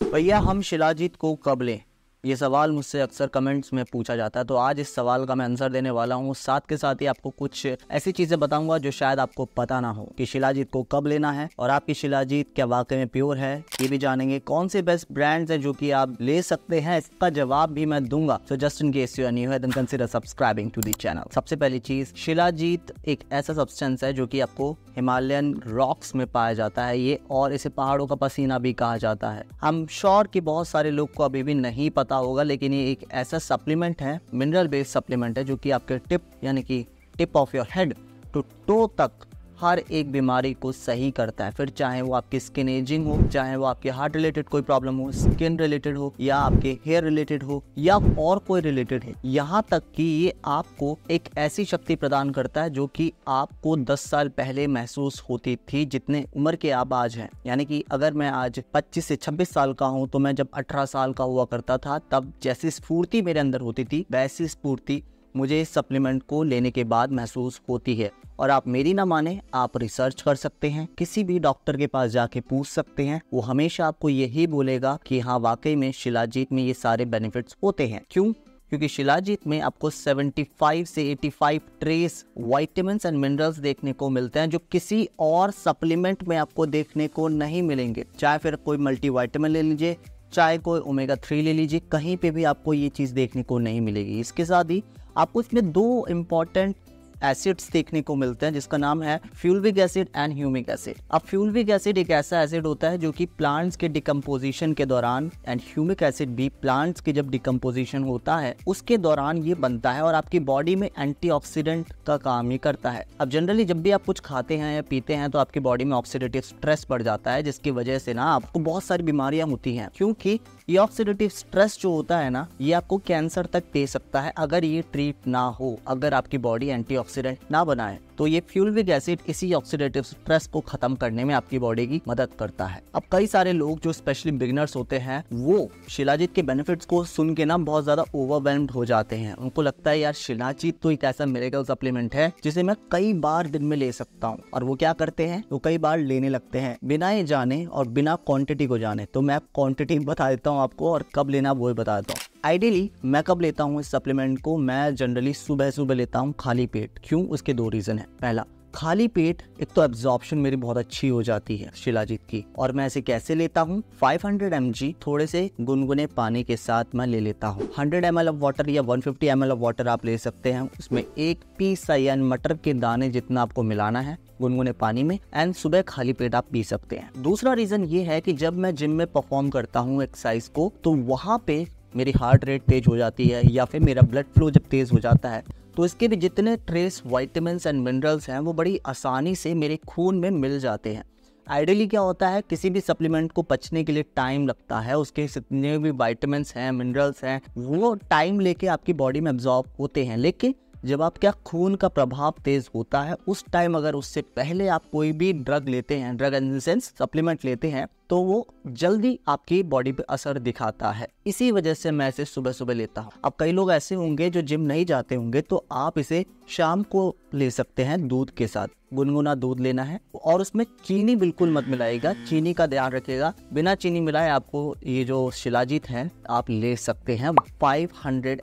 भैया हम शिलाजीत को कब लें? ये सवाल मुझसे अक्सर कमेंट्स में पूछा जाता है तो आज इस सवाल का मैं आंसर देने वाला हूँ। साथ के साथ ही आपको कुछ ऐसी चीज़ें बताऊँगा जो शायद आपको पता ना हो कि शिलाजीत को कब लेना है और आपकी शिलाजीत क्या वाकई में प्योर है, ये भी जानेंगे। कौन से बेस्ट ब्रांड्स हैं जो कि आप ले सकते हैं? इसका जवाब भी मैं दूँगा। So just in case you new है then consider subscribing to the channel सबसे पहली चीज़, शिलाजीत एक ऐसा सब्सटेंस है जो कि आपको हिमालयन रॉक्स में पाया जाता है। ये और इसे पहाड़ों का पसीना भी कहा जाता है। हम श्योर कि बहुत सारे लोग को अभी भी नहीं पता पता होगा, लेकिन ये एक ऐसा सप्लीमेंट है मिनरल बेस्ड सप्लीमेंट है, जो कि आपके टिप यानी कि tip of your head to toe तक हर एक बीमारी को सही करता है। फिर चाहे वो आपकी स्किन एजिंग हो, चाहे वो आपके हार्ट रिलेटेड कोई प्रॉब्लम हो स्किन रिलेटेड हो, या आपके हेयर रिलेटेड हो, या और कोई रिलेटेड है। यहाँ तक कि ये आपको एक ऐसी शक्ति प्रदान करता है जो कि आपको 10 साल पहले महसूस होती थी जितने उम्र के आप आज हैं। यानी कि अगर मैं आज 25 से 26 साल का हूँ तो मैं जब 18 साल का हुआ करता था, तब जैसी स्फूर्ति मेरे अंदर होती थी, वैसी स्फूर्ति मुझे इस सप्लीमेंट को लेने के बाद महसूस होती है। और आप मेरी ना माने, आप रिसर्च कर सकते हैं, किसी भी डॉक्टर के पास जाके पूछ सकते हैं। वो हमेशा आपको यही बोलेगा कि हाँ वाकई में शिलाजीत में ये सारे बेनिफिट्स होते हैं। क्यों? क्योंकि शिलाजीत में आपको 75 से 85 ट्रेस वाइटामिन एंड मिनरल्स देखने को मिलते हैं, जो किसी और सप्लीमेंट में आपको देखने को नहीं मिलेंगे। चाहे फिर कोई मल्टी वाइटामिन ले लीजिए, चाहे कोई ओमेगा थ्री ले लीजिए, कहीं पे भी आपको ये चीज़ देखने को नहीं मिलेगी। इसके साथ ही आपको इसमें दो इंपॉर्टेंट एसिड्स देखने को मिलते हैं, जिसका नाम है fulvic acid and humic acid अब फ्यूलविक एसिड एक ऐसा एसिड होता है जो कि प्लांट्स के डिकम्पोजिशन के दौरान एंड ह्यूमिक एसिड भी प्लांट्स के जब डिकम्पोजिशन होता है, उसके दौरान ये बनता है और आपकी बॉडी में एंटीऑक्सीडेंट का काम ही करता है। अब जनरली जब भी आप कुछ खाते हैं या पीते हैं तो आपकी बॉडी में ऑक्सीडेटिव स्ट्रेस बढ़ जाता है, जिसकी वजह से ना आपको बहुत सारी बीमारियाँ होती हैं। क्योंकि ये ऑक्सीडेटिव स्ट्रेस जो होता है ना, ये आपको कैंसर तक दे सकता है अगर ये ट्रीट ना हो, अगर आपकी बॉडी एंटीऑक्सीडेंट ना बनाए। तो ये फ्यूलविक एसिड इसी ऑक्सीडेटिव स्ट्रेस को खत्म करने में आपकी बॉडी की मदद करता है। अब कई सारे लोग जो स्पेशली बिगनर्स होते हैं, वो शिलाजीत के बेनिफिट्स को सुन के ना बहुत ज़्यादा ओवरवेल्म्ड हो जाते हैं। उनको लगता है, यार, शिलाजीत तो एक ऐसा मेरेकल सप्लीमेंट है, जिसे मैं कई बार दिन में ले सकता हूँ। और वो क्या करते हैं? वो कई बार लेने लगते हैं। बिना ये जाने और बिना क्वांटिटी को जाने। तो मैं क्वांटिटी बता देता हूँ आपको और कब लेना वो बता देता हूँ। आइडियली मैं कब लेता हूँ इस सप्लीमेंट को? मैं जनरली सुबह सुबह लेता हूँ खाली पेट। क्यों? उसके दो रीजन है। पहला खाली पेट, एक तो एब्जॉर्प्शन मेरी बहुत अच्छी हो जाती है शिलाजीत की। और मैं इसे कैसे लेता हूँ? 500 हंड्रेड थोड़े से गुनगुने पानी के साथ मैं ले लेता हूँ। 100 एम ऑफ़ वाटर या 150 फिफ्टी ऑफ़ वाटर आप ले सकते हैं। उसमें एक पीस यानी मटर के दाने जितना आपको मिलाना है, गुनगुने पानी में एंड सुबह खाली पेट आप पी सकते हैं। दूसरा रीजन ये है कि जब मैं जिम में परफॉर्म करता हूँ एक्सरसाइज को तो वहाँ पे मेरी हार्ट रेट तेज हो जाती है या फिर मेरा ब्लड फ्लो जब तेज हो जाता है तो इसके भी जितने ट्रेस वाइटमिन एंड मिनरल्स हैं, वो बड़ी आसानी से मेरे खून में मिल जाते हैं। आइडियली क्या होता है, किसी भी सप्लीमेंट को पचने के लिए टाइम लगता है, उसके जितने भी वाइटामिन हैं मिनरल्स हैं, वो टाइम लेके आपकी बॉडी में एब्जॉर्ब होते हैं। लेकिन जब आपका खून का प्रभाव तेज होता है, उस टाइम अगर उससे पहले आप कोई भी ड्रग लेते हैं ड्रग इन सेंस सप्लीमेंट लेते हैं तो वो जल्दी आपकी बॉडी पे असर दिखाता है। इसी वजह से मैं इसे सुबह सुबह लेता हूँ। अब कई लोग ऐसे होंगे जो जिम नहीं जाते होंगे तो आप इसे शाम को ले सकते हैं दूध के साथ। गुनगुना दूध लेना है और उसमें चीनी बिल्कुल मत मिलाएगा चीनी का ध्यान रखिएगा। बिना चीनी मिलाए आपको ये जो शिलाजीत है, आप ले सकते हैं 500 हंड्रेड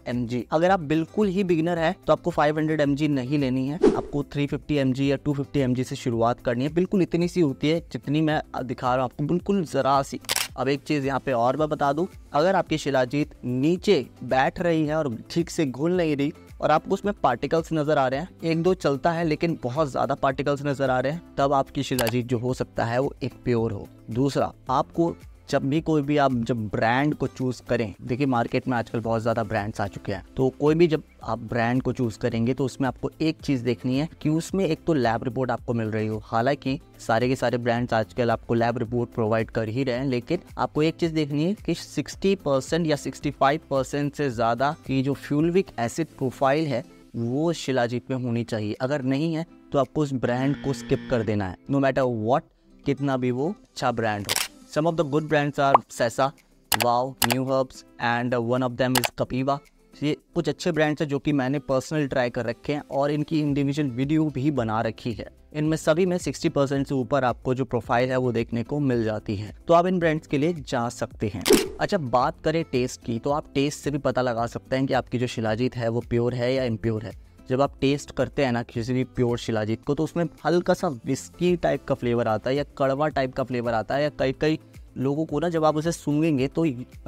अगर आप बिल्कुल ही बिगिनर है तो आपको 500 हंड्रेड नहीं लेनी है। आपको 350 फिफ्टी या 250 फिफ्टी से शुरुआत करनी है। बिल्कुल इतनी सी होती है जितनी मैं दिखा रहा हूँ आपको। बिल्कुल जरा सी। अब एक चीज़ यहाँ पे और मैं बता दूँ, अगर आपकी शिलाजीत नीचे बैठ रही है और ठीक से घुल नहीं रही और आपको उसमें पार्टिकल्स नज़र आ रहे हैं, एक दो चलता है लेकिन बहुत ज़्यादा पार्टिकल्स नज़र आ रहे हैं, तब आपकी शिलाजीत जो हो सकता है वो एक प्योर हो। दूसरा, आपको जब भी कोई भी आप जब ब्रांड को चूज़ करें, देखिए मार्केट में आजकल बहुत ज़्यादा ब्रांड्स आ चुके हैं। तो कोई भी जब आप ब्रांड को चूज़ करेंगे तो उसमें आपको एक चीज़ देखनी है कि उसमें एक तो लैब रिपोर्ट आपको मिल रही हो। हालाँकि सारे के सारे ब्रांड्स आजकल आपको लैब रिपोर्ट प्रोवाइड कर ही रहे हैं, लेकिन आपको एक चीज़ देखनी है कि 60 परसेंट या 65 परसेंट से ज़्यादा की जो फ्यूलविक एसिड प्रोफ़ाइल है, वो शिलाजीत में होनी चाहिए। अगर नहीं है तो आपको उस ब्रांड को स्किप कर देना है। नो मैटर वॉट कितना भी वो अच्छा ब्रांड हो। Some of the good brands are Sesa, Wow, New Herbs, and one of them is Kapiva. ये कुछ अच्छे ब्रांड्स हैं जो कि मैंने पर्सनल ट्राई कर रखे हैं और इनकी इंडिविजुअल वीडियो भी बना रखी है। इनमें सभी में 60 परसेंट से ऊपर आपको जो प्रोफ़ाइल है वो देखने को मिल जाती है। तो आप इन ब्रांड्स के लिए जा सकते हैं। अच्छा बात करें टेस्ट की तो आप टेस्ट से भी पता लगा सकते हैं कि आपकी जो शिलाजीत है वो प्योर है या इम्प्योर है। जब आप टेस्ट करते हैं ना किसी भी प्योर शिलाजीत को तो उसमें हल्का सा विस्की टाइप का फ्लेवर आता है या कड़वा टाइप का फ्लेवर आता है या कई कई लोगों को ना जब आप उसे सूंघेंगे तो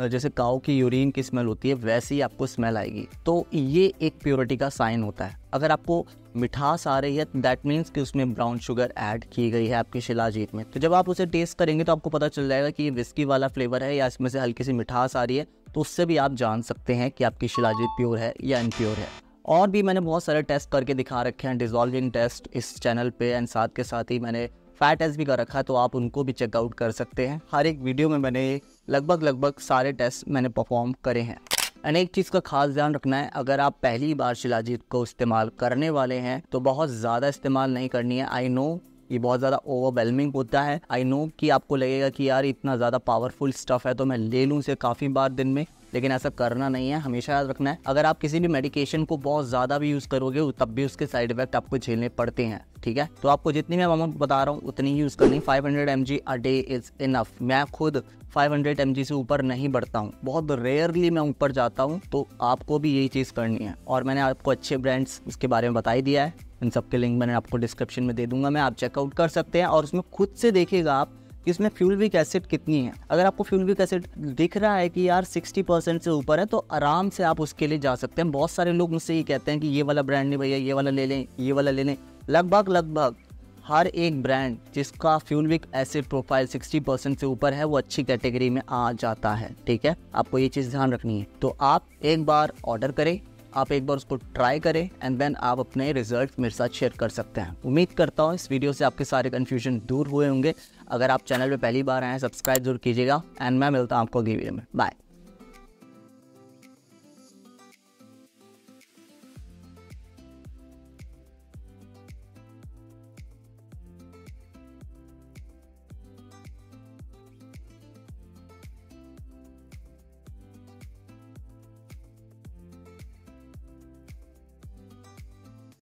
जैसे काऊ की यूरिन की स्मेल होती है, वैसे ही आपको स्मेल आएगी। तो ये एक प्योरिटी का साइन होता है। अगर आपको मिठास आ रही है दैट मीन्स कि उसमें ब्राउन शुगर ऐड की गई है आपकी शिलाजीत में। तो जब आप उसे टेस्ट करेंगे तो आपको पता चल जाएगा कि ये विस्की वाला फ्लेवर है या इसमें से हल्की सी मिठास आ रही है तो उससे भी आप जान सकते हैं कि आपकी शिलाजीत प्योर है या इनप्योर है। और भी मैंने बहुत सारे टेस्ट करके दिखा रखे हैं डिजॉल्विंग टेस्ट इस चैनल पे एंड साथ के साथ ही मैंने फैट टेस्ट भी कर रखा है तो आप उनको भी चेकआउट कर सकते हैं। हर एक वीडियो में मैंने लगभग लगभग सारे टेस्ट मैंने परफॉर्म करे हैं। एंड एक चीज़ का खास ध्यान रखना है, अगर आप पहली बार शिलाजीत को इस्तेमाल करने वाले हैं तो बहुत ज़्यादा इस्तेमाल नहीं करनी है। आई नो ये बहुत ज़्यादा ओवरवेलमिंग होता है। आई नो कि आपको लगेगा कि यार इतना ज़्यादा पावरफुल स्टफ़ है तो मैं ले लूँ इसे काफ़ी बार दिन में, लेकिन ऐसा करना नहीं है, हमेशा याद रखना है। अगर आप किसी भी मेडिकेशन को बहुत ज़्यादा भी यूज़ करोगे, तब भी उसके साइड इफ़ेक्ट आपको झेलने पड़ते हैं, ठीक है? तो आपको जितनी मैं अमाउंट बता रहा हूँ, उतनी ही यूज़ करनी। Five hundred M G a day is enough मैं खुद 500 हंड्रेड एम जी से ऊपर नहीं बढ़ता हूँ। बहुत रेयरली मैं ऊपर जाता हूँ तो आपको भी यही चीज़ करनी है। और मैंने आपको अच्छे ब्रांड्स उसके बारे में बता ही दिया है। इन सब के लिंक मैंने आपको डिस्क्रिप्शन में दे दूँगा, मैं आप चेकआउट कर सकते हैं और उसमें खुद से देखिएगा आप कि इसमें फ्यूलविक एसिड कितनी है। अगर आपको फ्यूलविक एसिड दिख रहा है कि यार 60 परसेंट से ऊपर है तो आराम से आप उसके लिए जा सकते हैं। बहुत सारे लोग मुझसे ये कहते हैं कि ये वाला ब्रांड नहीं भैया, ये वाला ले लें, ये वाला ले लें। लगभग लगभग हर एक ब्रांड जिसका फ्यूलविक एसिड प्रोफ़ाइल 60 परसेंट से ऊपर है, वो अच्छी कैटेगरी में आ जाता है, ठीक है? आपको ये चीज़ ध्यान रखनी है। तो आप एक बार ऑर्डर करें आप एक बार उसको ट्राई करें एंड देन आप अपने रिज़ल्ट मेरे साथ शेयर कर सकते हैं। उम्मीद करता हूँ इस वीडियो से आपके सारे कन्फ्यूज़न दूर हुए होंगे। अगर आप चैनल पर पहली बार आए हैं सब्सक्राइब ज़रूर कीजिएगा एंड मैं मिलता हूँ आपको अगली वीडियो में। बाय